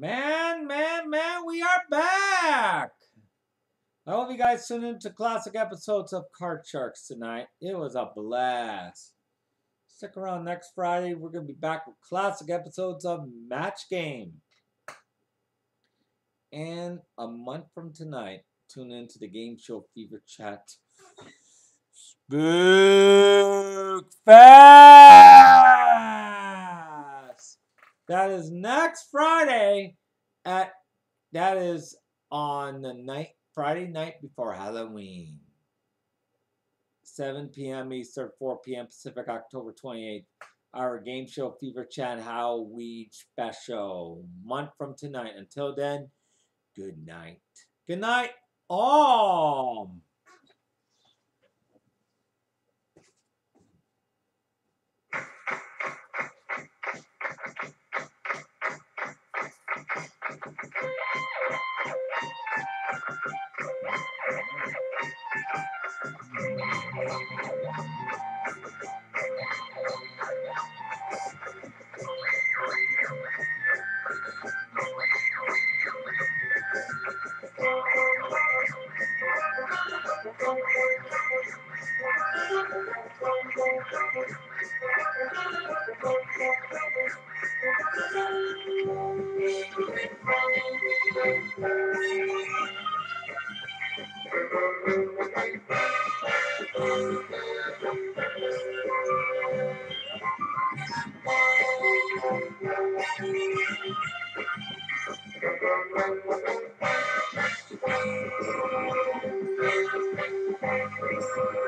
Man, man, man, we are back! I hope you guys tuned into classic episodes of Card Sharks tonight. It was a blast. Stick around next Friday. We're going to be back with classic episodes of Match Game. And a month from tonight, tune into the Game Show Fever Chat. Spook Fest! That is next Friday at that is on the night Friday night before Halloween. 7 p.m. Eastern, 4 p.m. Pacific, October 28th. Our game show Fever Chat Halloween special. Month from tonight. Until then, good night. Good night, all. Purchase and more kits